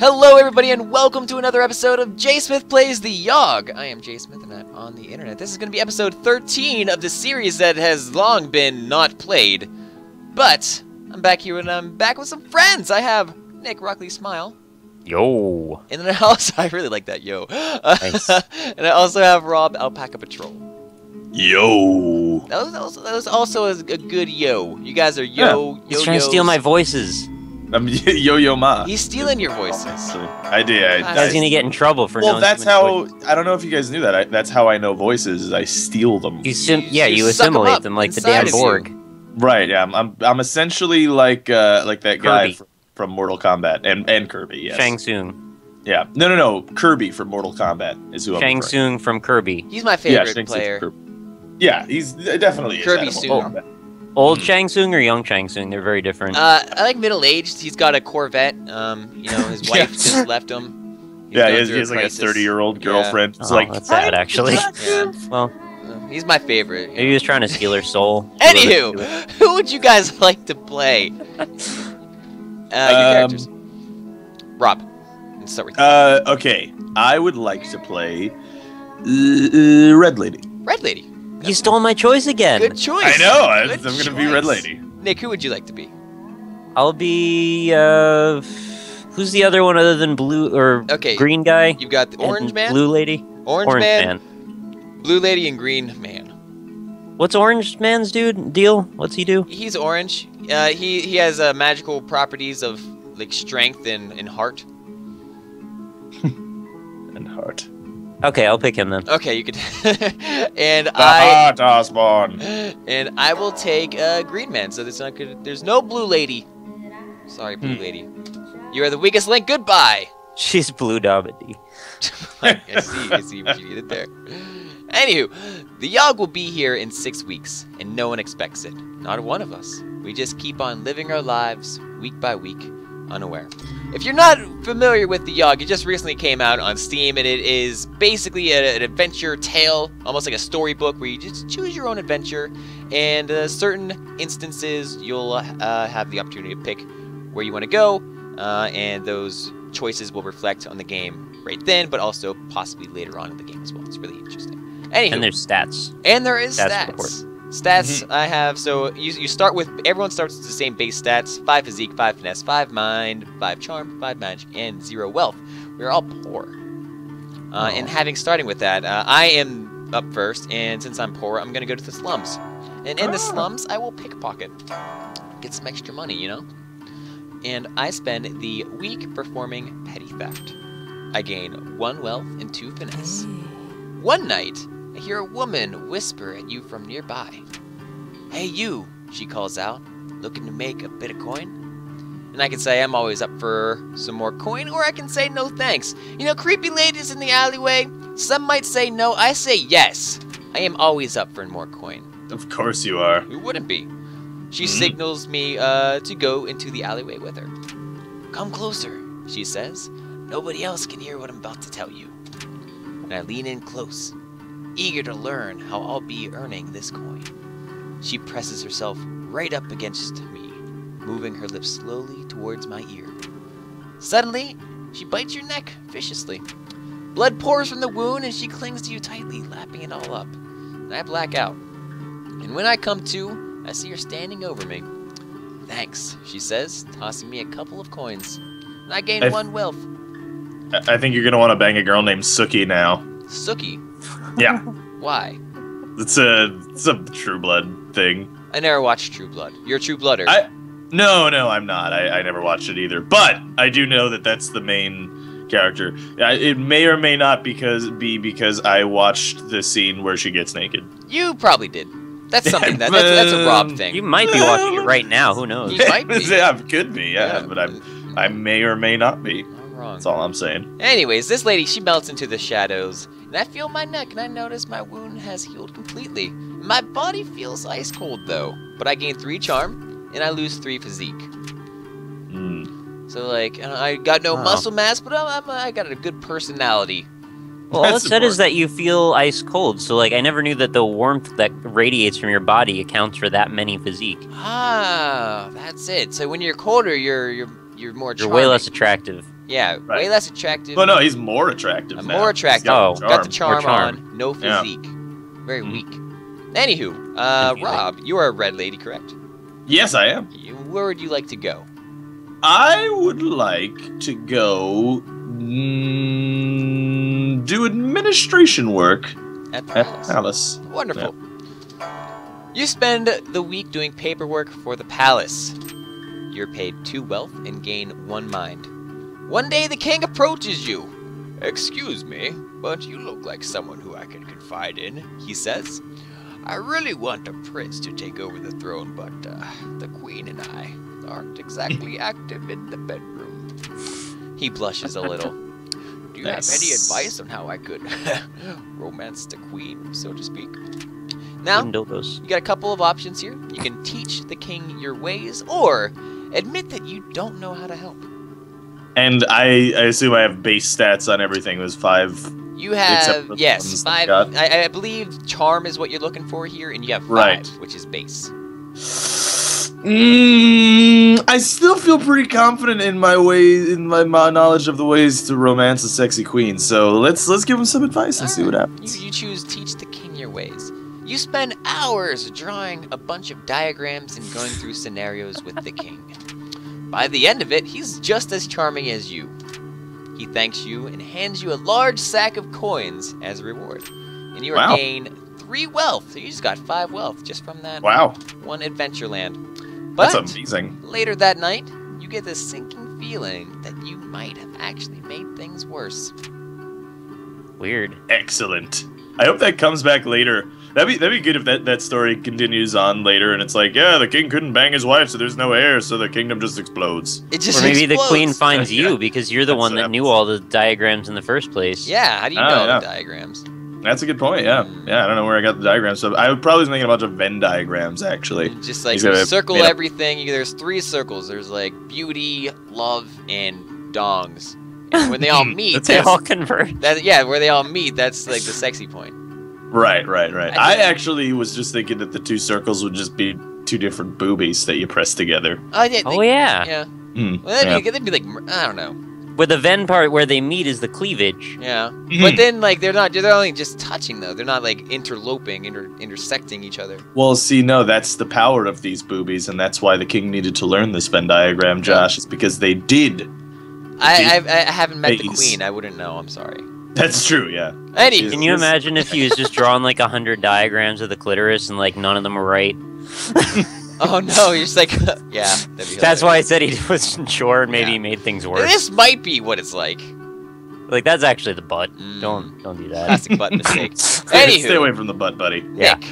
Hello, everybody, and welcome to another episode of JSmith Plays the Yawhg. I am JSmith, and I'm on the internet. This is going to be episode 13 of the series that has long been not played. But I'm back here, and I'm back with some friends. I have Nick RockLeeSmile, Yo. and then I also I really like that yo. Thanks. and I also have Rob Alpaca Patrol. Yo. That was also, that was also a, a good yo. You guys are yo yo. He's trying to steal my voices. I'm Yo Yo Ma. He's stealing your voices. I did. I, That's Guy's I, gonna get in trouble for well, that's how. voices. I don't know if you guys knew that. I, that's how I know voices. Is I steal them. You sim- yeah, you you, assimilate up them like the inside damn. Borg. Right. Yeah. I'm. I'm, I'm essentially like uh, like that guy Kirby. fr- from Mortal Kombat and and Kirby. Yes. Shang Tsung. Yeah. No. No. No. Kirby from Mortal Kombat is who I'm. Shang Tsung from Kirby. He's my Yeah. favorite Shang Tsung player. Yeah. He's definitely is Kirby that in Tsung. Mortal Kombat. Old Hmm. Shang Tsung or young Shang Tsung? They're very different. Uh, I like middle aged. He's got a Corvette. Um, you know, his wife Yeah. just left him. He's Yeah. going He has, he has like a 30 year old Yeah. girlfriend. It's oh, like that's sad, actually. Yeah. well, Uh, He's my favorite. maybe he was trying to steal her soul. Do it, do it. Anywho, who would you guys like to play? Uh, Um, characters. Rob, let's start with you. Uh, okay. I would like to play uh, uh, Red Lady. Red Lady. You stole my choice again. Good choice. I know. I, I'm gonna be Red. Lady. Nick, who would you like to be? I'll be. uh... Who's the other one other than blue or Okay, green guy? You've got the Orange Man, Blue lady. Orange, Orange man, man. Blue Lady, and Green Man. What's Orange Man's dude deal? What's he do? He's orange. Uh, he he has uh, magical properties of like strength and, and heart. And Heart. Okay, I'll pick him then. Okay, you could. and The I Heart Osborne. and I will take uh, Green Man. So there's not good. There's no Blue Lady. Sorry, Blue Hmm. Lady. You are the weakest link. Goodbye. She's Blue Dabadi. I see. I see what you did there. Anywho, the Yawhg will be here in six weeks, and no one expects it. Not one of us. We just keep on living our lives week by week, unaware. If you're not familiar with the Yawhg, it just recently came out on Steam, and it is basically a- an adventure tale, almost like a storybook, where you just choose your own adventure, and uh, certain instances you'll uh, have the opportunity to pick where you want to go, uh, and those choices will reflect on the game right then, but also possibly later on in the game as well. It's really interesting. Anywho, And there's stats. and there is Stats stats. Stats I have so you, you start with everyone starts with the same base stats: five physique, five finesse, five mind, five charm, five magic, and zero wealth. We're all poor. Uh, and having starting with that, uh, I am up first, and since I'm poor, I'm gonna go to the slums. And in the Ah. slums, I will pickpocket, get some extra money, you know. And I spend the week performing petty theft. I gain one wealth and two finesse. One night, I hear a woman whisper at you from nearby. Hey, you, she calls out, looking to make a bit of coin? And I can say I'm always up for some more coin, or I can say no thanks. You know, creepy ladies in the alleyway, some might say no, I say yes. I am always up for more coin. Of course you are. Who wouldn't be? She Mhm. signals me uh, to go into the alleyway with her. Come closer, she says. Nobody else can hear what I'm about to tell you. And I lean in close, eager to learn how I'll be earning this coin. She presses herself right up against me, moving her lips slowly towards my ear. Suddenly, she bites your neck viciously. Blood pours from the wound and she clings to you tightly, lapping it all up. And I black out. And when I come to, I see her standing over me. Thanks, she says, tossing me a couple of coins. And I gain I- one wealth. I, think you're gonna want to bang a girl named Sookie now. Sookie. Yeah, Why? it's a it's a True Blood thing. I never watched True Blood. You're a True Bloodder. I- No, no, I'm not. I, I never watched it either. But I do know that that's the main character. I- It may or may not because be because I watched the scene where she gets naked. you probably did. That's something that, that's, that's a Rob thing. You might be watching it right now. Who knows? You might be. yeah, could be. Yeah, but I'm I may or may not be. I'm wrong. That's all I'm saying. Anyways, this lady, she melts into the shadows, and I feel my neck, and I notice my wound has healed completely. My body feels ice cold, though, but I gain three charm, and I lose three physique. Mm. So, like, I got no Wow. muscle mass, but I'm, I'm, I got a good personality. Well, all it That's said is that you feel ice cold. So, like, I never knew that the warmth that radiates from your body accounts for that many physique. Ah, that's it. So when you're colder, you're you're you're more You're way less attractive. Yeah, way less attractive. Well, no, he's more attractive. Now. more He's attractive. Oh. the Got the charm. charm, charm. on, no Yeah. physique. Very Mhm. weak. Anywho, uh, Rob, you are a red lady, correct? Yes, I am. Where would you like to go? I would like to go mm, do administration work At the at palace. Palace. Wonderful. You spend the week doing paperwork for the palace. You're paid two wealth and gain one mind. One day the king approaches you. Excuse me, but you look like someone who I can confide in, he says. I really want a prince to take over the throne, but uh, the queen and I aren't exactly active in the bedroom. He blushes a little. Do you have any advice on how I could romance the queen, so to speak? Now, you got a couple of options here. You can teach the king your ways, or admit that you don't know how to help. And I, I assume I have base stats on everything. There's five. You have yes, five. got- I, I believe charm is what you're looking for here, and you have five, Right. which is base. Mm, I still feel pretty confident in my way, in my, my knowledge of the ways to romance a sexy queen. So let's let's give him some advice and see what happens. You, you choose teach the king your ways. You spend hours drawing a bunch of diagrams and going through scenarios with the king. By the end of it, he's just as charming as you. He thanks you and hands you a large sack of coins as a reward. And you Wow. gain three wealth. So you just got five wealth just from that Wow, one Adventureland. But that's amazing. later that night, you get this sinking feeling that you might have actually made things worse. Weird. Excellent. I hope that comes back later. That'd be that'd be good if that, that story continues on later and it's like, yeah, the king couldn't bang his wife, so there's no heir, so the kingdom just explodes. It just Or maybe the queen explodes. finds you Yeah. because you're the That's one that knew all the diagrams in the first place. Yeah, how do you Ah, know yeah. the diagrams? That's a good point. Yeah, yeah. I don't know where I got the diagrams. So I would probably was making a bunch of Venn diagrams actually. Just like you circle made up- everything. There's three circles. There's like beauty, love, and dongs. And when they all meet, They all convert. that, yeah, where they all meet, that's like the sexy point. Right, right, right. I I, actually was just thinking that the two circles would just be two different boobies that you press together. Oh yeah. Oh they- yeah. Yeah. Hmm, Well, that'd, yeah. Be, that'd be like I don't know. With the Venn part where they meet is the cleavage. Yeah. Mhm. But then like they're not. They're only just touching though. They're not like interloping, inter- intersecting each other. Well, see, no, that's the power of these boobies, and that's why the king needed to learn this Venn diagram, Josh. Is because they did. I, I I haven't met the Phase. queen. I wouldn't know. I'm sorry. That's true. Yeah. Anywho, Can you imagine if he was just drawing like a hundred diagrams of the clitoris and like none of them were right? oh no, you're just like yeah. That's why I said he wasn't sure and maybe Yeah. he made things worse. This might be what it's like. Like that's actually the butt. Mm. Don't don't do that. Classic butt mistake. Anywho, Stay away from the butt, buddy. Yeah. Nick,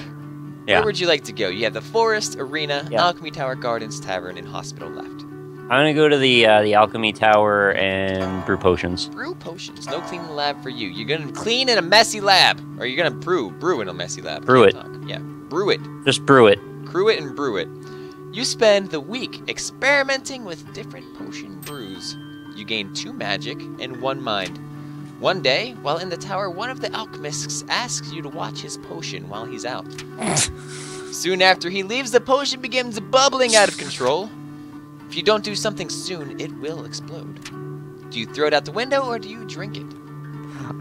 Yeah. where would you like to go? You have the forest, arena, Yeah. alchemy tower, gardens, tavern, and hospital left. I'm gonna go to the uh, the alchemy tower and brew potions. Brew potions. No clean lab for you. You're gonna clean in a messy lab, or you're gonna brew. Brew in a messy lab. Brew it. talk. Yeah. Brew it. Just brew it. Crew it and brew it. You spend the week experimenting with different potion brews. You gain two magic and one mind. One day, while in the tower, one of the alchemists asks you to watch his potion while he's out. soon after he leaves, the potion begins bubbling out of control. If you don't do something soon, it will explode. Do you throw it out the window or do you drink it?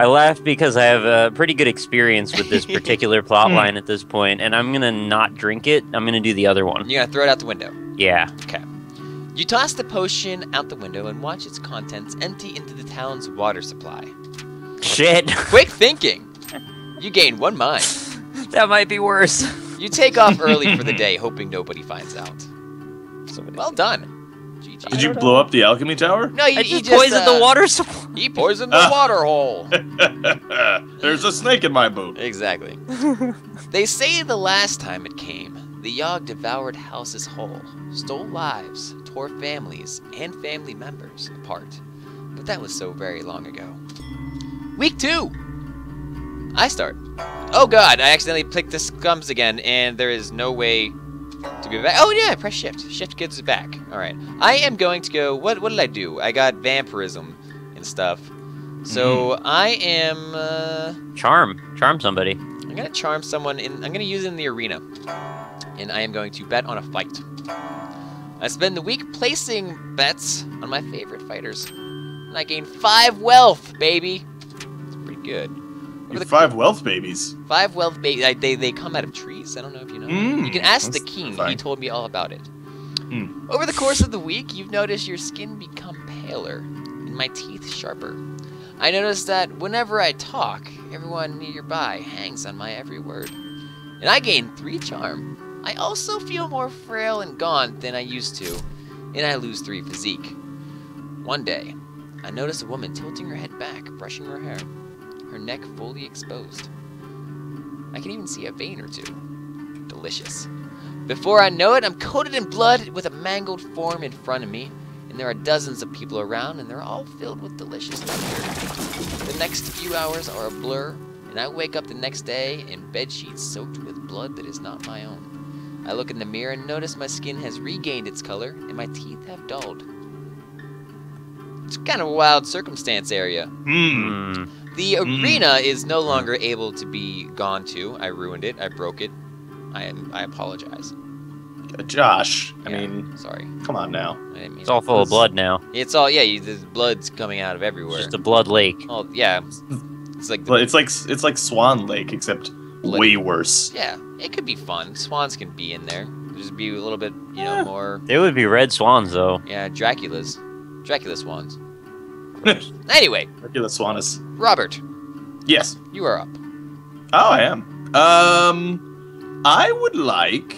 I laugh because I have a pretty good experience with this particular plot hmm. line at this point, and I'm gonna not drink it. I'm gonna do the other one. You're gonna throw it out the window. Yeah. Okay. You toss the potion out the window and watch its contents empty into the town's water supply. Shit. Quick thinking! You gain one mind. that might be worse. You take off early for the day, hoping nobody finds out. Well done. GG. Did you blow up the alchemy tower? No, he, I just just poisoned uh, the water supply. He poisoned the Ah. water hole. There's a snake in my boot. exactly. they say the last time it came, the Yawhg devoured houses whole, stole lives, tore families and family members apart. But that was so very long ago. Week two. I start. Oh god, I accidentally clicked the scums again, and there is no way to go back. Oh yeah, press shift. Shift gives it back. All right. I am going to go. What what did I do? I got vampirism and stuff. So I am. Uh, Charm. Charm somebody. I'm gonna charm someone in. I'm gonna use it in the arena, and I am going to bet on a fight. I spend the week placing bets on my favorite fighters. and I gain five wealth, baby. It's pretty good. What You are the five wealth babies. five wealth baby? Like, they they come out of trees. I don't know if you know. Mm, you can ask the king. He told me all about it. Mm. Over the course of the week, you've noticed your skin become paler and my teeth sharper. I noticed that whenever I talk, everyone nearby hangs on my every word. And I gain three charm. I also feel more frail and gaunt than I used to, and I lose three physique. One day, I notice a woman tilting her head back, brushing her hair, her neck fully exposed. I can even see a vein or two. Delicious. Before I know it, I'm coated in blood with a mangled form in front of me, and there are dozens of people around, and they're all filled with delicious nectar. The next few hours are a blur, and I wake up the next day in bed sheets soaked with blood that is not my own. I look in the mirror and notice my skin has regained its color, and my teeth have dulled. It's kind of a wild circumstance area. Hmm. The Mm. arena is no longer able to be gone to. I ruined it. I broke it. I am. I apologize. Uh, Josh, I Yeah, mean, sorry. come on now. I didn't mean. It's all full of blood now. It's all yeah. You, the blood's coming out of It's everywhere. just a blood lake. oh yeah. It's like the, it's like it's like Swan Lake, except Bloody. way worse. yeah. It could be fun. Swans can be in there. Just be a little bit, you know, more They would be red swans, though. yeah. Dracula's, Dracula swans. anyway, Dracula Swanus. Robert, Yes. you are up. Oh, I am. Um, I would like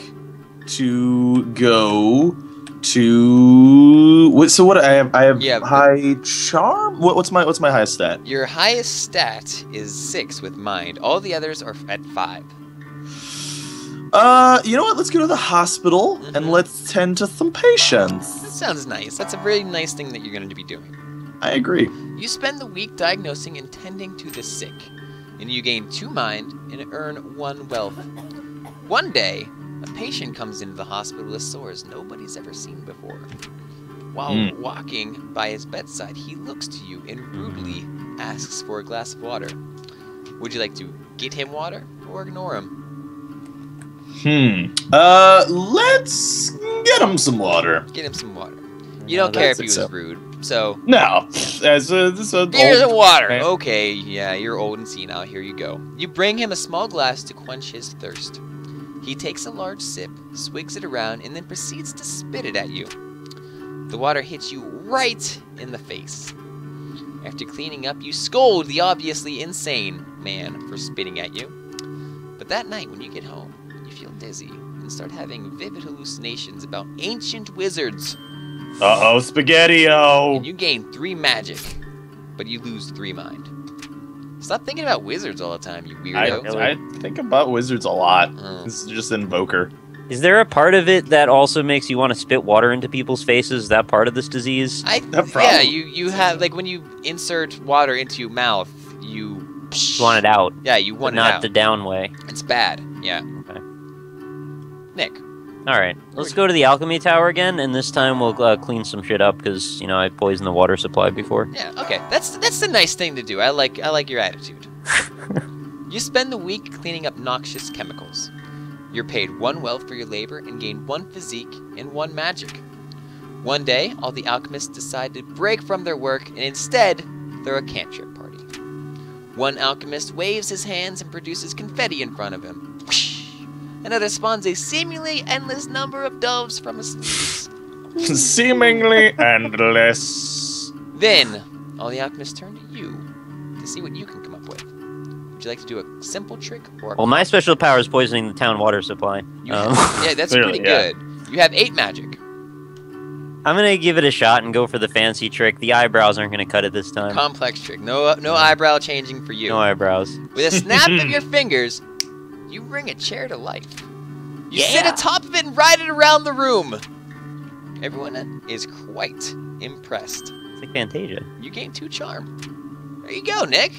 to go to. What, so what? I have. I have Yeah, high charm. What, what's my What's my highest stat? Your highest stat is six with mind. All the others are at five. Uh, you know what? Let's go to the hospital Mhm. and let's tend to some patients. That sounds nice. That's a really nice thing that you're going to be doing. I agree. You spend the week diagnosing and tending to the sick, and you gain two mind and earn one wealth. One day, a patient comes into the hospital with sores nobody's ever seen before. While Mm. walking by his bedside, he looks to you and rudely asks for a glass of water. Would you like to get him water or ignore him? Hmm. Uh, let's get him some water. Get him some water. You don't care if he was accept- rude, so No, as uh, a this a old the water. man. Okay, yeah, you're old and senile. Here you go. You bring him a small glass to quench his thirst. He takes a large sip, swigs it around, and then proceeds to spit it at you. The water hits you right in the face. After cleaning up, you scold the obviously insane man for spitting at you. But that night, when you get home, you feel dizzy and start having vivid hallucinations about ancient wizards Uh oh, spaghetti-o. and you gain three magic, but you lose three mind. Stop thinking about wizards all the time, you weirdo. I think about wizards a lot. Oh. It's just invoker. Is there a part of it that also makes you want to spit water into people's faces? Is that part of this disease? I, No yeah, you you have like when you insert water into your mouth, you You want it out, Yeah, you but want it not out. the down way. It's bad. Yeah. Okay. Nick, All right, let's go to the alchemy tower again, and this time we'll uh, clean some shit up because you know I poisoned the water supply before. Yeah, okay. That's that's the nice thing to do. I like I like your attitude. you spend the week cleaning up noxious chemicals. You're paid one wealth for your labor and gain one physique and one magic. One day, all the alchemists decide to break from their work and instead throw a cantrip party. One alchemist waves his hands and produces confetti in front of him. Whoosh! Another spawns a seemingly endless number of doves from his sleeves. Seemingly endless. Then, all the alchemists turn to you to see what you can come up with. Would you like to do a simple trick or Well, my special power is poisoning the town water supply. Um, have, yeah, that's Clearly, pretty yeah. good. You have eight magic. I'm gonna give it a shot and go for the fancy trick. The eyebrows aren't gonna cut it this time. Complex trick. No, no eyebrow changing for you. No eyebrows. With a snap of your fingers, you bring a chair to life. You sit atop of it and ride it around the room. Everyone is quite impressed. It's like Fantasia. You gain two charm. There you go, Nick.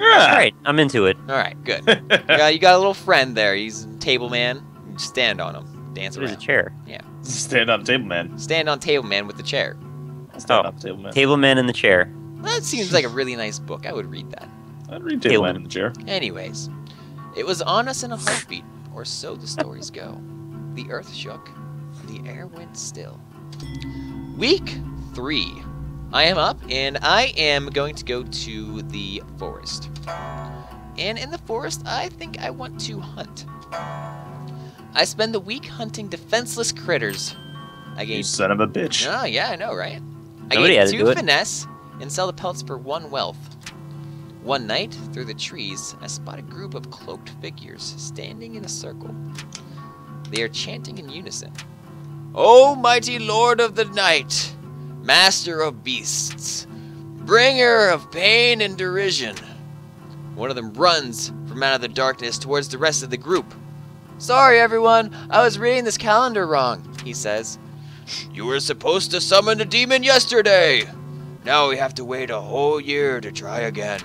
All Yeah. right, I'm into it. All right, good. you, got, you got a little friend there. He's a table man. You stand on him, dance There's a chair. Yeah. Stand on table man. Stand on table man with the chair. Stand Oh. on table man. Table man in the chair. That seems like a really nice book. I would read that. I'd read Table table man. man in the chair. Anyways, it was on us in a heartbeat, or so the stories go. The earth shook, the air went still. Week three. I am up, and I am going to go to the forest. And in the forest, I think I want to hunt. I spend the week hunting defenseless critters. I You gain. son of a bitch. Oh yeah, I know, right? I Nobody gain two finesse and sell the pelts for one wealth. One night, through the trees, I spot a group of cloaked figures standing in a circle. They are chanting in unison. O mighty lord of the night, master of beasts, bringer of pain and derision. One of them runs from out of the darkness towards the rest of the group. Sorry, everyone, I was reading this calendar wrong, he says. You were supposed to summon a demon yesterday. Now we have to wait a whole year to try again.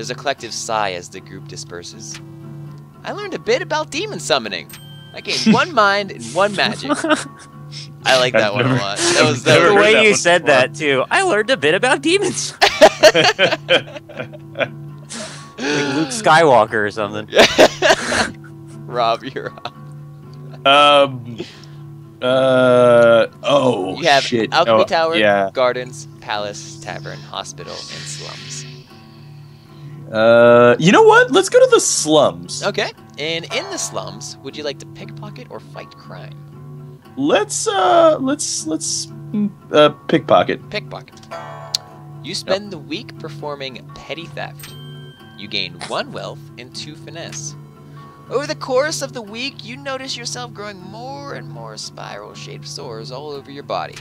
There's a collective sigh as the group disperses. I learned a bit about demon summoning. I gained one mind and one magic. I like that I've one a lot. That was that the way that you said before. that too, I learned a bit about demons. like Luke Skywalker or something. Rob, you're up. Um. Uh. Oh. You have shit. Alchemy oh, Tower, Yeah. Gardens, Palace, Tavern, Hospital, and Slums. Uh. You know what? Let's go to the slums. Okay. And in the slums, would you like to pickpocket or fight crime? Let's. Uh. Let's. Let's. mm, Uh. Pickpocket. Pickpocket. You spend the week performing petty theft. You gain one wealth and two finesse. Over the course of the week, you notice yourself growing more and more spiral shaped sores all over your body.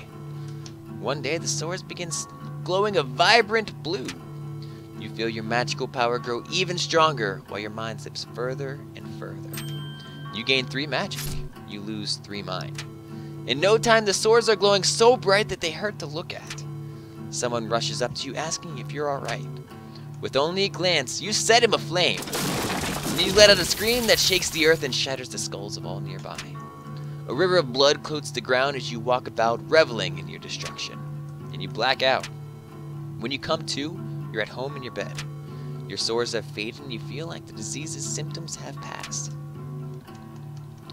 One day, the sores begin glowing a vibrant blue. You feel your magical power grow even stronger while your mind slips further and further. You gain three magic, you lose three mind. In no time, the swords are glowing so bright that they hurt to look at. Someone rushes up to you asking if you're alright. With only a glance, you set him aflame. And you let out a scream that shakes the earth and shatters the skulls of all nearby. A river of blood coats the ground as you walk about, reveling in your destruction. And you black out. When you come to, you're at home in your bed. Your sores have faded and you feel like the disease's symptoms have passed.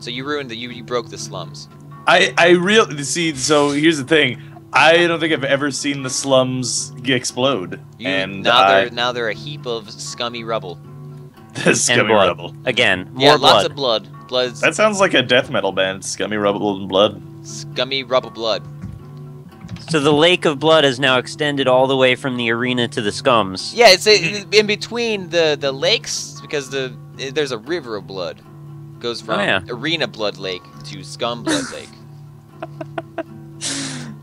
So you ruined the you, you broke the slums. I. I really see. So here's the thing. I don't think I've ever seen the slums explode. You, and now I, they're now they're a heap of scummy rubble. the scummy blood. rubble. Again, more yeah, blood. lots of blood. Blood's That sounds like a death metal band. Scummy rubble and blood. scummy rubble blood. So the lake of blood has now extended all the way from the arena to the scums. Yeah, it's a, in between the the lakes because the there's a river of blood. Goes from Oh, yeah. arena blood lake to scum blood lake.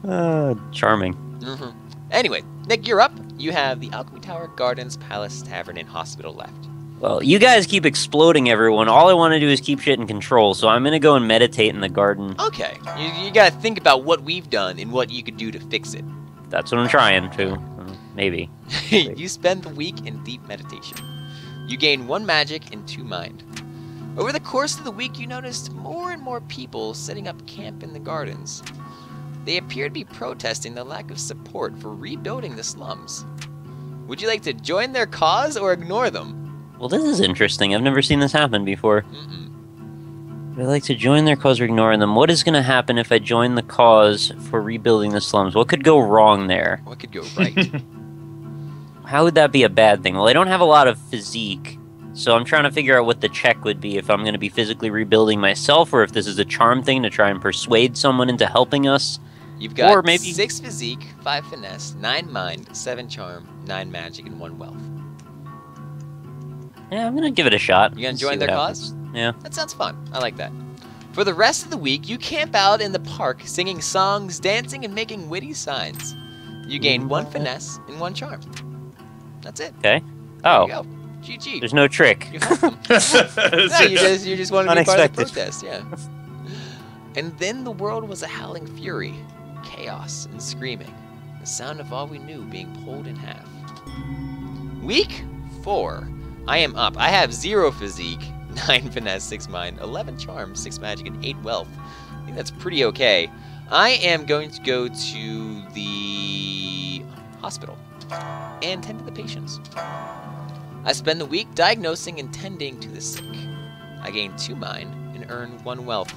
Uh, charming. hmm Anyway, Nick, you're up. You have the Alchemy Tower, Gardens, Palace, Tavern, and Hospital left. Well, you guys keep exploding everyone. All I want to do is keep shit in control, so I'm gonna go and meditate in the garden. Okay, you, you gotta think about what we've done and what you could do to fix it. That's what I'm trying to. Maybe. you spend the week in deep meditation. You gain one magic and two mind. Over the course of the week, you noticed more and more people setting up camp in the gardens. They appear to be protesting the lack of support for rebuilding the slums. Would you like to join their cause or ignore them? Well, this is interesting. I've never seen this happen before. Mm-mm. I'd like to join their cause or ignore them. What is going to happen if I join the cause for rebuilding the slums? What could go wrong there? What could go right? How would that be a bad thing? Well, I don't have a lot of physique, so I'm trying to figure out what the check would be if I'm going to be physically rebuilding myself or if this is a charm thing to try and persuade someone into helping us. You've got Or maybe- six physique, five finesse, nine mind, seven charm, nine magic, and one wealth. Yeah, I'm going to give it a shot. You gonna and join their cause? Yeah. That sounds fun. I like that. For the rest of the week, you camp out in the park, singing songs, dancing, and making witty signs. You gain mm-hmm. one finesse and one charm. That's it. Okay. There Oh, you go. GG. there's no trick. You're no, you just you just want to be part of the Unexpected. protest, yeah. And then the world was a howling fury, chaos and screaming, the sound of all we knew being pulled in half. Week four. I am up. I have zero physique, nine finesse, six mind, eleven charm, six magic, and eight wealth. I think that's pretty okay. I am going to go to the hospital and tend to the patients. I spend the week diagnosing and tending to the sick. I gain two mind and earn one wealth.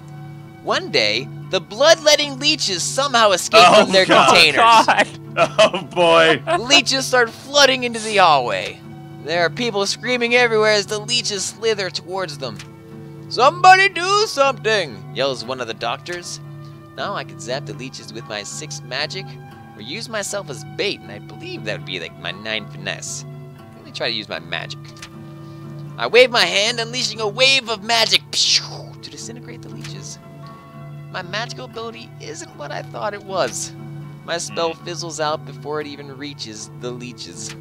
One day, the bloodletting leeches somehow escape Oh, from their God. containers. God. Oh boy. leeches start flooding into the hallway. There are people screaming everywhere as the leeches slither towards them. Somebody do something! yells one of the doctors. Now I can zap the leeches with my six magic, or use myself as bait, and I believe that would be like my nine finesse. Let me try to use my magic. I wave my hand, unleashing a wave of magic to disintegrate the leeches. My magical ability isn't what I thought it was. My spell hmm. fizzles out before it even reaches the leeches.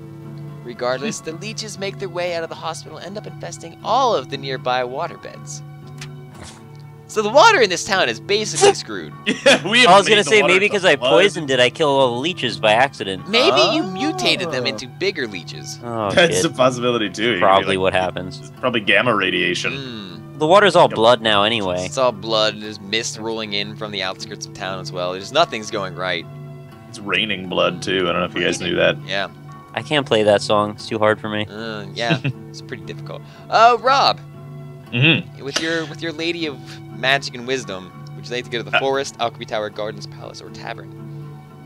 Regardless, the leeches make their way out of the hospital and end up infesting all of the nearby waterbeds. So the water in this town is basically screwed. Yeah, we. I was gonna say maybe because I poisoned it, I killed all the leeches by accident. Maybe you Oh. mutated them into bigger leeches. Oh That's shit! a possibility too. You Probably like- what happens. it's Probably gamma radiation. Hmm. The water's all blood now anyway. It's all blood. There's mist rolling in from the outskirts of town as well. There's nothing's going right. It's raining blood too. I don't know if you guys knew that. Yeah. I can't play that song. It's too hard for me. Uh, yeah. it's pretty difficult. Uh, Rob, Mm-hmm. with your with your lady of magic and wisdom, would you like to go to the Uh, forest, Alchemy Tower, Gardens, Palace, or Tavern?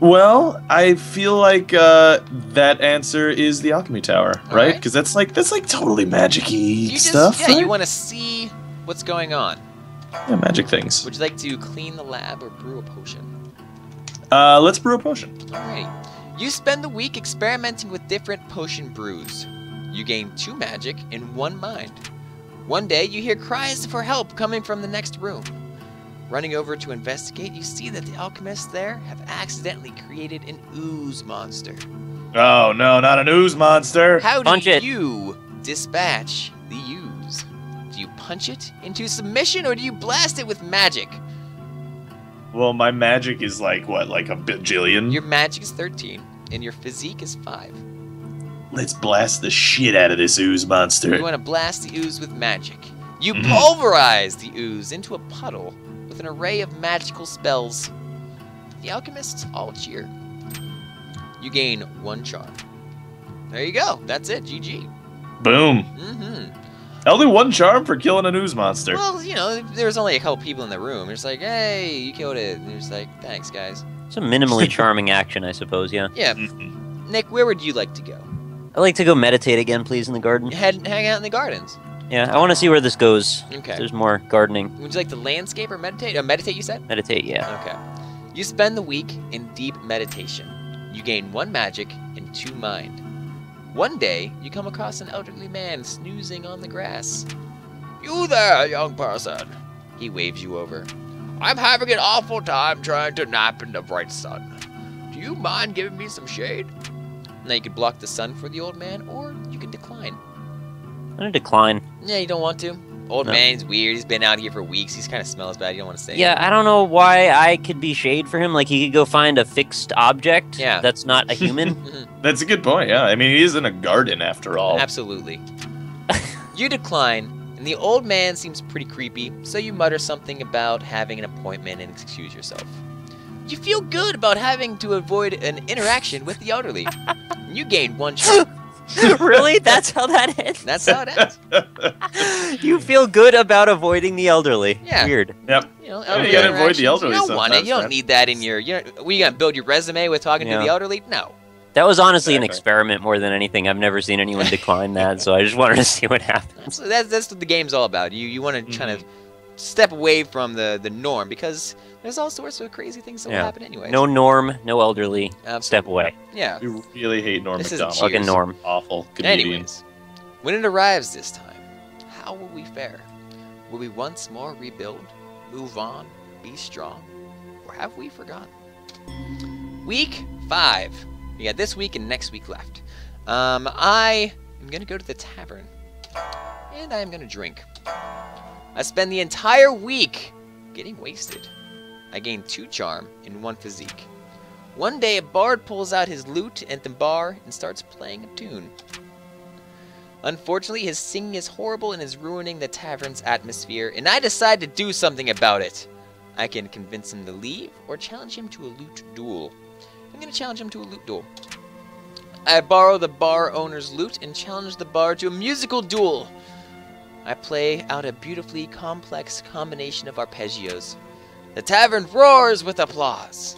Well, I feel like uh, that answer is the alchemy tower, right? Alright. Because that's like that's like totally magic-y You just stuff. yeah, you want to see what's going on. yeah, magic things. Would you like to clean the lab or brew a potion? Uh, let's brew a potion. Alrighty. You spend the week experimenting with different potion brews. You gain two magic and one mind. One day, you hear cries for help coming from the next room. Running over to investigate, you see that the alchemists there have accidentally created an ooze monster. Oh no, not an ooze monster. How do it. you dispatch the ooze? Do you punch it into submission or do you blast it with magic? Well, my magic is like what, like a bajillion. Your magic is 13 and your physique is 5. Let's blast the shit out of this ooze monster. You want to blast the ooze with magic. You Mhm. pulverize the ooze into a puddle with an array of magical spells. The alchemists all cheer. You gain one charm. There you go. That's it. GG. Boom. Mm-hmm. Only one charm for killing a ooze monster. Well, you know, there's only a couple people in the room. It's like, hey, you killed it. And it's like, thanks, guys. It's a minimally charming action, I suppose. Yeah. Yeah. Mhm. Nick, where would you like to go? I'd like to go meditate again, please, in the garden. Head hang out in the gardens. Yeah, I want to see where this goes. Okay. There's more gardening. Would you like to landscape or meditate? Uh, meditate, you said? Meditate, yeah. Okay. You spend the week in deep meditation. You gain one magic and two mind. One day, you come across an elderly man snoozing on the grass. You there, young person! He waves you over. I'm having an awful time trying to nap in the bright sun. Do you mind giving me some shade? Now you can block the sun for the old man, or you can decline. I'm gonna decline. Yeah, you don't want to. Old No. man's weird. He's been out here for weeks. He's kind of smells bad. You don't want to stay. Yeah, I don't know why I could be shade for him. Like he could go find a fixed object Yeah. that's not a human. That's a good point. Yeah, I mean, he is in a garden after all. Absolutely. you decline, and the old man seems pretty creepy, so you mutter something about having an appointment and excuse yourself. You feel good about having to avoid an interaction with the elderly. You gain one charm. really? That's how that ends? That's how it ends. you feel good about avoiding the elderly. Yeah. Weird. Yep. You know, Yeah, you gotta avoid the elderly You don't want it. You don't man. need that in your. You know, we gonna build your resume with talking to the elderly? No. That was honestly an experiment more than anything. I've never seen anyone decline that, so I just wanted to see what happens. That's that's, that's what the game's all about. You you want to kind Mm-hmm. of step away from the the norm because there's all sorts of crazy things that Yeah. will happen anyway. No norm, no elderly. Absolutely. Step away. Yeah. We really hate Norm This is Macdonald. Fucking norm. Awful comedian. Anyways, when it arrives this time, how will we fare? Will we once more rebuild, move on, be strong, or have we forgotten? Week five. We got this week and next week left. Um, I am gonna go to the tavern, and I am gonna drink. I spend the entire week getting wasted. I gain two charm and one physique. One day, a bard pulls out his lute at the bar and starts playing a tune. Unfortunately, his singing is horrible and is ruining the tavern's atmosphere, and I decide to do something about it. I can convince him to leave or challenge him to a lute duel. I'm going to challenge him to a lute duel. I borrow the bar owner's lute and challenge the bar to a musical duel. I play out a beautifully complex combination of arpeggios. The tavern roars with applause.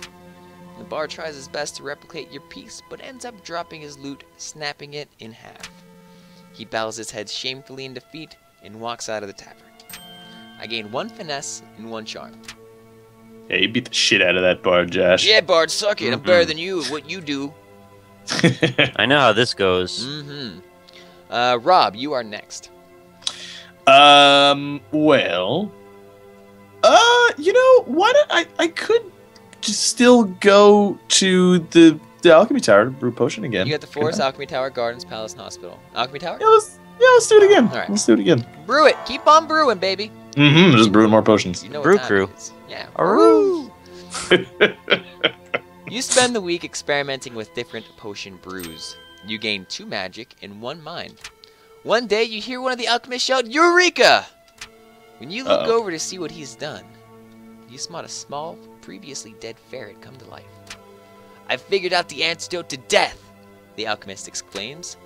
The bard tries his best to replicate your piece, but ends up dropping his loot, snapping it in half. He bows his head shamefully in defeat and walks out of the tavern. I gain one finesse and one charm. Yeah, you beat the shit out of that bard, Josh. Yeah, bard, suck it. I'm better than you at what you do. I know how this goes. Mm-hmm. Uh, Rob, you are next. Um. Well. Uh. You know what? I I could just still go to the the alchemy tower to brew potion again. You got the Forest, Yeah. Alchemy Tower, Gardens, Palace, and Hospital. Alchemy Tower? Yeah, let's yeah, let's do it again. All right. Let's do it again. Brew it. Keep on brewing, baby. Mm-hmm. Just brewing more potions. You know Brew crew. it is. Yeah. Aroo. You spend the week experimenting with different potion brews. You gain two magic and one mind. One day you hear one of the alchemists shout, Eureka! When you look Uh-oh. over to see what he's done, you spot a small, previously dead ferret come to life. I've figured out the antidote to death, the alchemist exclaims.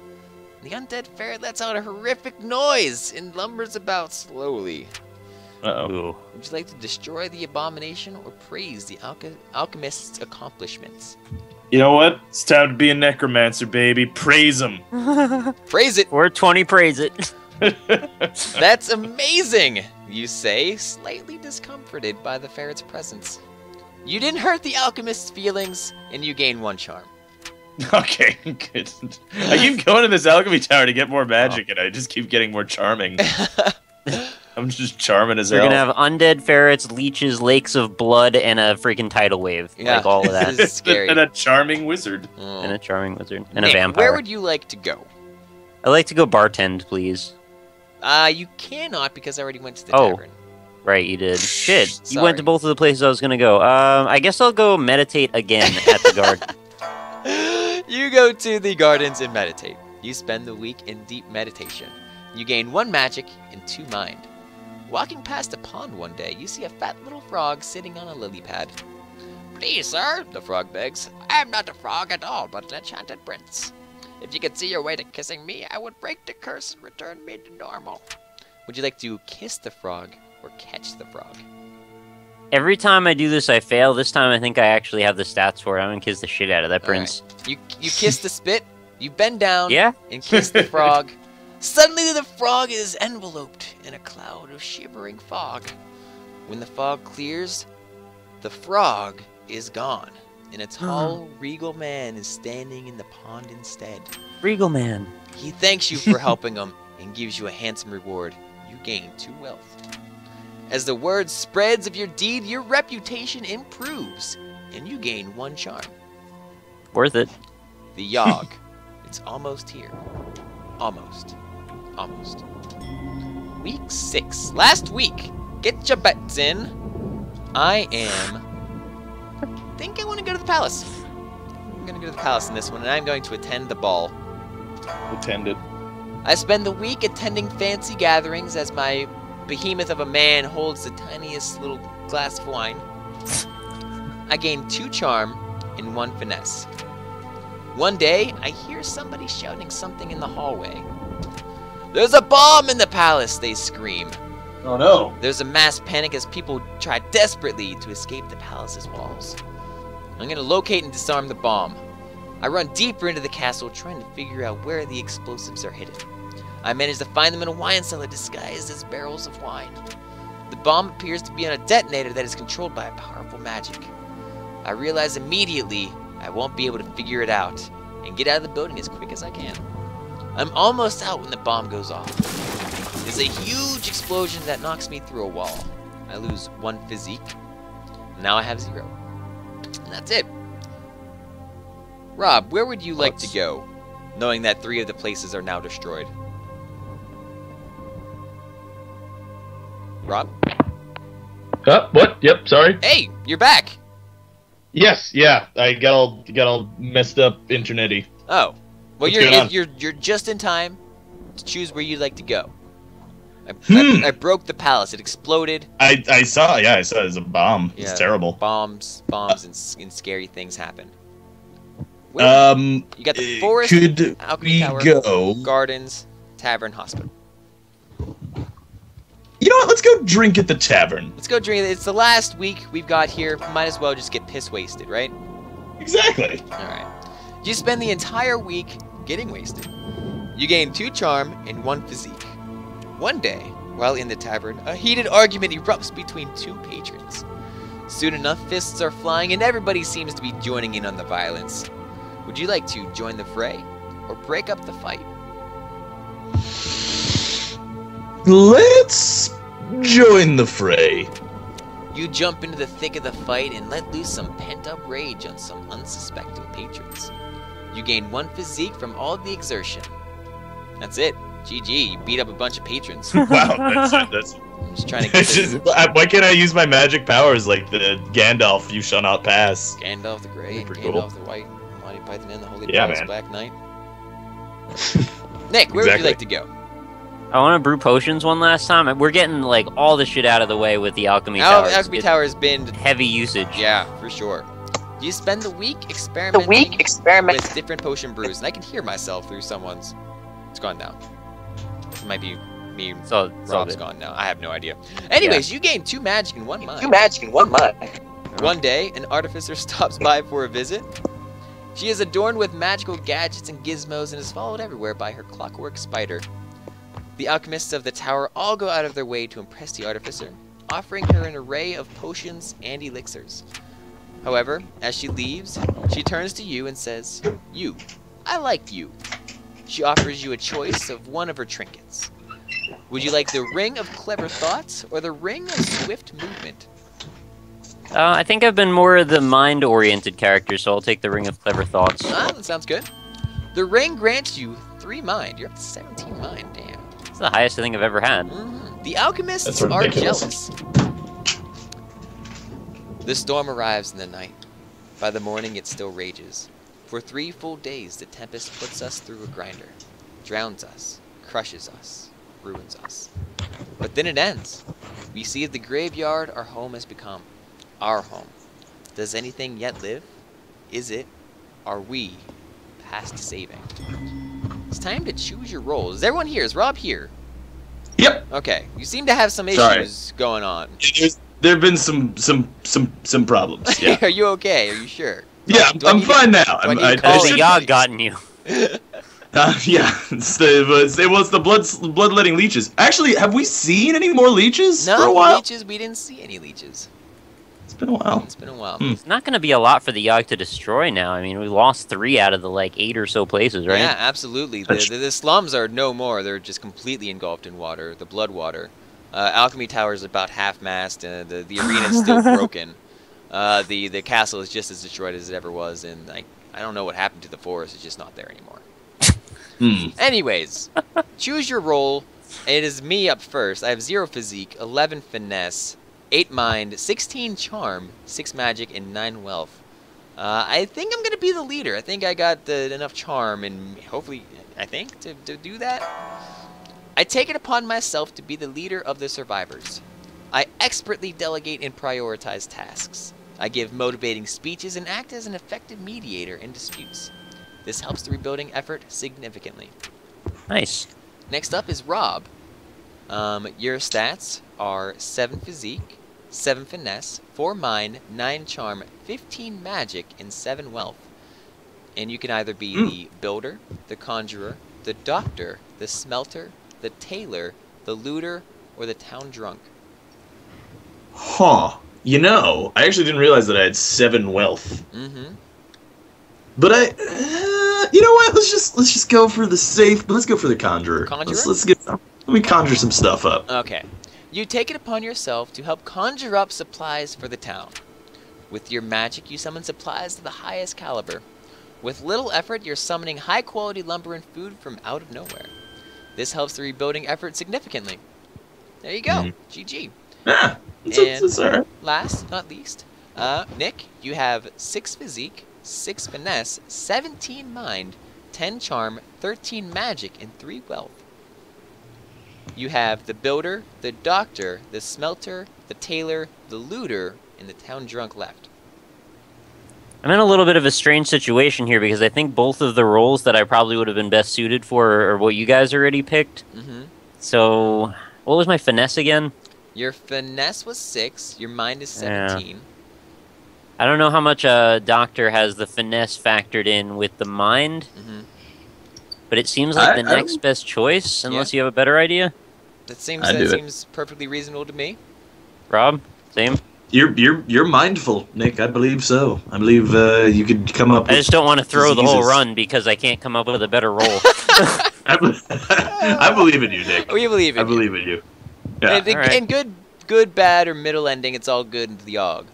The undead ferret lets out a horrific noise and lumbers about slowly. Uh-oh. Would you like to destroy the abomination or praise the alch- alchemist's accomplishments? You know what? It's time to be a necromancer, baby. Praise him. Praise it! Or 20 praise it. That's amazing! You say, slightly discomforted by the ferret's presence. You didn't hurt the alchemist's feelings, and you gain one charm. okay, good. I keep going to this alchemy tower to get more magic, and I just keep getting more charming. I'm just charming as You're hell. gonna have undead ferrets, leeches, lakes of blood, and a freaking tidal wave. Yeah. Like all of that. This is scary. and a charming wizard. Oh. and a charming wizard. And Nick, a vampire. Where would you like to go? I'd like to go bartend, please. Uh, you cannot because I already went to the Oh. tavern. Right, you did. Shit. You went to both of the places I was gonna go. Um, I guess I'll go meditate again at the garden. you go to the gardens and meditate. You spend the week in deep meditation. You gain one magic and two mind. Walking past a pond one day, you see a fat little frog sitting on a lily pad. Please, sir, the frog begs. I am not a frog at all, but an enchanted prince. If you could see your way to kissing me, I would break the curse and return me to normal. Would you like to kiss the frog or catch the frog? Every time I do this, I fail. This time, I think I actually have the stats for it. I'm gonna kiss the shit out of that All right. prince. You you kiss the spit. You bend down. Yeah. and kiss the frog. Suddenly, the frog is enveloped in a cloud of shivering fog. When the fog clears, the frog is gone, and a tall, regal man is standing in the pond instead. Regal man. He thanks you for helping him and gives you a handsome reward. You gain two wealth. As the word spreads of your deed, your reputation improves, and you gain one charm. Worth it. The Yawhg. it's almost here. Almost. Almost. Week six. Last week. Get your bets in. I am. I think I want to go to the palace. I'm going to go to the palace in this one, and I'm going to attend the ball. Attended. I spend the week attending fancy gatherings as my behemoth of a man holds the tiniest little glass of wine. I gain two charm and one finesse. One day, I hear somebody shouting something in the hallway. There's a bomb in the palace, they scream. Oh no. There's a mass panic as people try desperately to escape the palace's walls. I'm gonna locate and disarm the bomb. I run deeper into the castle trying to figure out where the explosives are hidden. I manage to find them in a wine cellar disguised as barrels of wine. The bomb appears to be on a detonator that is controlled by a powerful magic. I realize immediately I won't be able to figure it out and get out of the building as quick as I can. I'm almost out when the bomb goes off. There's a huge explosion that knocks me through a wall. I lose one physique. Now I have zero. And that's it. Rob, where would you like to go, knowing that three of the places are now destroyed? Rob? Uh, what? Yep, sorry. Hey, you're back! Yes, yeah. I got all got all messed up internety. Oh. Well, What's you're, you're, you're just in time to choose where you'd like to go. I, Hmm. I, I broke the palace. It exploded. I I saw. Yeah, I saw. It was a bomb. Yeah. It's terrible. Bombs, bombs, and, and scary things happen. Where- Um. you got the uh, forest, Could Alchemy we Tower, go? gardens, tavern, hospital. You know what? Let's go drink at the tavern. Let's go drink. It's the last week we've got here. Might as well just get piss wasted, right? Exactly. Alright. You spend the entire week getting wasted. You gain two charm and one physique. One day, while in the tavern, a heated argument erupts between two patrons. Soon enough, fists are flying and everybody seems to be joining in on the violence. Would you like to join the fray or break up the fight? Let's join the fray. You jump into the thick of the fight and let loose some pent up rage on some unsuspecting patrons. You gain one physique from all the exertion. That's it. GG, you beat up a bunch of patrons. Wow, that's that's. I'm just trying to get this just, why can't I use my magic powers like the Gandalf? You shall not pass. Gandalf the Grey, Super Gandalf cool. the White, Monty Python and the Holy Yeah, Palace. Black Knight. Nick, where would you like to go? I want to brew potions one last time. We're getting like all the shit out of the way with the alchemy Al- tower. Alchemy Tower has been, Heavy usage. yeah, for sure. You spend the week The experimenting week experiment. with different potion brews, and I can hear myself through someone's. It's gone now. It might be me. So, so Rob's good. gone now. I have no idea. Anyways, you gain two magic in one month. Two mind. magic in one month. One day, an artificer stops by for a visit. She is adorned with magical gadgets and gizmos and is followed everywhere by her clockwork spider. The alchemists of the tower all go out of their way to impress the artificer, offering her an array of potions and elixirs. However, as she leaves, she turns to you and says, You, I like you. She offers you a choice of one of her trinkets. Would you like the Ring of Clever Thoughts or the Ring of Swift Movement? Uh, I think I've been more of the mind-oriented character, so I'll take the Ring of Clever Thoughts. Ah, that sounds good. The ring grants you three mind. You're up to 17 mind, damn. It's the highest I think I've ever had. Mhm. The alchemists are jealous. The storm arrives in the night. By the morning, it still rages. For three full days, the tempest puts us through a grinder, drowns us, crushes us, ruins us. But then it ends. We see the graveyard our home has become. Our home. Does anything yet live? Is it? Are we past saving? It's time to choose your roles. Is everyone here? Is Rob here? Yep. Okay. You seem to have some Sorry. issues going on. There's, there have been some some some some problems. Yeah. Are you okay? Are you sure? yeah, Do I I'm need to- fine now. do I I'm, need I, I Oh, the should- Yawhg gotten you. Uh, yeah, it's the, it's, it was the blood bloodletting leeches. Actually, have we seen any more leeches No for a while? leeches. We didn't see any leeches. It's been a while. It's been a while. Hmm. It's not going to be a lot for the Yawhg to destroy now. I mean, we lost three out of the like eight or so places, right? Yeah, absolutely. The, the, the slums are no more. They're just completely engulfed in water. The blood water. Uh, Alchemy Tower is about half mast, and the the arena is still broken. Uh, the the castle is just as destroyed as it ever was, and I I don't know what happened to the forest. It's just not there anymore. Hmm. Anyways, choose your role. It is me up first. I have zero physique, 11 finesse, 8 mind, 16 charm, 6 magic, and 9 wealth. Uh, I think I'm gonna be the leader. I think I got the, enough charm and hopefully, I think, to, to do that. I take it upon myself to be the leader of the survivors. I expertly delegate and prioritize tasks. I give motivating speeches and act as an effective mediator in disputes. This helps the rebuilding effort significantly. Nice. Next up is Rob. Um, your stats are 7 physique, 7 finesse, 4 mind, 9 charm, 15 magic, and 7 wealth. And you can either be Mm. the builder, the conjurer, the doctor, the smelter, the tailor, the looter, or the town drunk. Huh. You know, I actually didn't realize that I had seven wealth. Mm-hmm. But I, uh, you know what? Let's just let's just go for the safe. Let's go for the conjurer. Conjurer? Let's, let's get let me conjure some stuff up. Okay. You take it upon yourself to help conjure up supplies for the town. With your magic, you summon supplies of the highest caliber. With little effort, you're summoning high quality lumber and food from out of nowhere. This helps the rebuilding effort significantly. There you go. Mhm. GG. Ah, it's, And- it's, right. Last, not least, uh, Nick, you have 6 physique, 6 finesse, 17 mind, 10 charm, 13 magic, and 3 wealth. You have the builder, the doctor, the smelter, the tailor, the looter, and the town drunk left. I'm in a little bit of a strange situation here because I think both of the roles that I probably would have been best suited for are what you guys already picked. hmm So, what was my finesse again? Your finesse was 6, your mind is Yeah. 17. I don't know how much a doctor has the finesse factored in with the mind, hmm but it seems like I- the I next best choice, unless you have a better idea. That seems I'd that do it. seems perfectly reasonable to me. Rob, same. You're you're you're mindful, Nick. I believe so. I believe uh, you could come up. I just don't want to throw the whole run because I can't come up with a better role. I, be- I believe in you, Nick. We believe in you. I you. believe in you. Yeah. And, and, Alright. and good, good, bad, or middle ending, it's all good into the Og.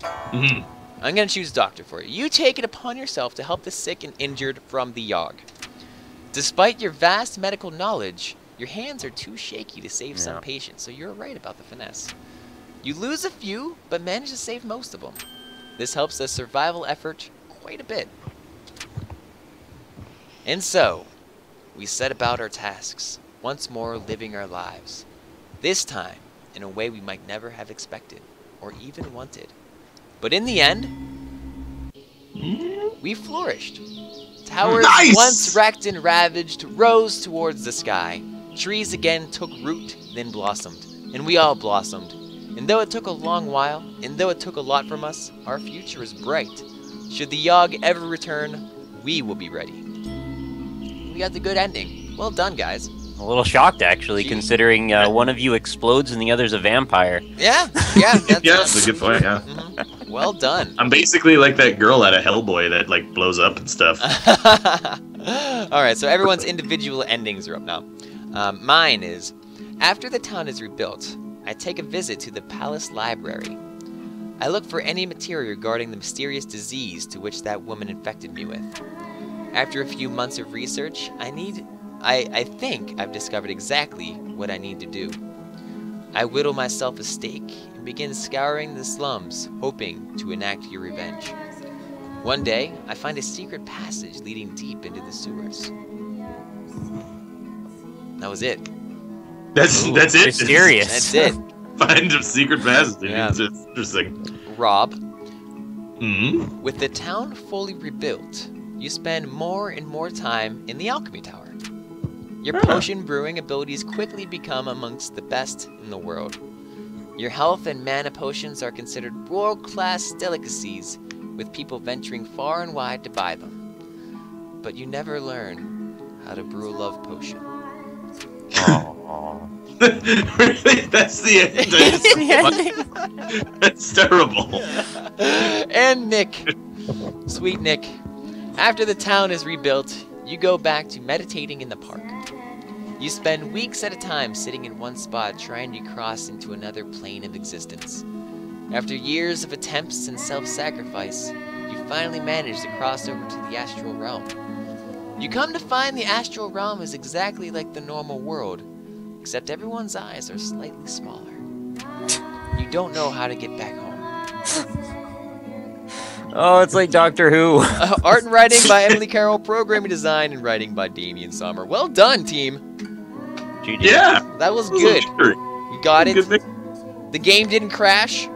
Mhm. I'm gonna choose Doctor for you. You take it upon yourself to help the sick and injured from the Yawhg. Despite your vast medical knowledge, your hands are too shaky to save some patients, so you're right about the finesse. You lose a few, but manage to save most of them. This helps the survival effort quite a bit. And so, we set about our tasks, once more living our lives. This time, in a way we might never have expected, or even wanted. But in the end, we flourished. Towers Nice! once wrecked and ravaged rose towards the sky. Trees again took root, then blossomed, and we all blossomed. And though it took a long while, and though it took a lot from us, our future is bright. Should the Yawhg ever return, we will be ready. We got the good ending. Well done, guys. a little shocked, actually, Gee. considering uh, one of you explodes and the other's a vampire. Yeah, yeah, that's, yeah, that's a good point. Yeah. Mhm. Well done. I'm basically like that girl out of Hellboy that like blows up and stuff. All right, so everyone's individual endings are up now. Um, mine is after the town is rebuilt, I take a visit to the palace library. I look for any material regarding the mysterious disease to which that woman infected me with. After a few months of research, I need I, I think I've discovered exactly what I need to do. I whittle myself a stake and begin scouring the slums, hoping to enact your revenge. One day, I find a secret passage leading deep into the sewers. That was it. That's Ooh, that's it. mysterious. That's it. Find a secret passage. Yeah. It's interesting. Rob, hmm with the town fully rebuilt, you spend more and more time in the alchemy tower. Your Huh. potion brewing abilities quickly become amongst the best in the world. Your health and mana potions are considered world class delicacies, with people venturing far and wide to buy them. But you never learn how to brew a love potion. Aw. really? That's the end. That's, that's terrible. and Nick, sweet Nick, after the town is rebuilt, you go back to meditating in the park. You spend weeks at a time sitting in one spot trying to cross into another plane of existence. After years of attempts and self sacrifice, you finally manage to cross over to the astral realm. You come to find the astral realm is exactly like the normal world, except everyone's eyes are slightly smaller. You don't know how to get back home. Oh, it's like Doctor Who. Uh, art and writing by Emily Carroll, programming design and writing by Damian Sommer. Well done, team. GG. Yeah. That was that was good. sure. We got it. Good. The game didn't crash.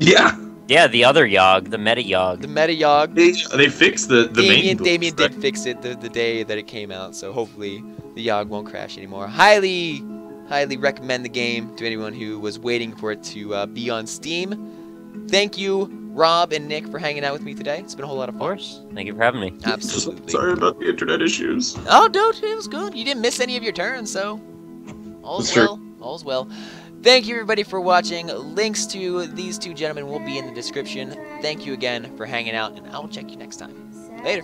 Yeah. Yeah, the other Yawhg, the meta Yawhg. The meta Yawhg. They, they fixed the the Damien, main. Damien books, did fix it the, the day that it came out, so hopefully the Yawhg won't crash anymore. Highly, highly recommend the game to anyone who was waiting for it to uh, be on Steam. Thank you, Rob and Nick, for hanging out with me today. It's been a whole lot of Of fun. course. Thank you for having me. Absolutely. Sorry about the internet issues. Oh, dude, it was good. You didn't miss any of your turns, so all's That's true. well. All's well. Thank you, everybody, for watching. Links to these two gentlemen will be in the description. Thank you again for hanging out, and I will check you next time. Later.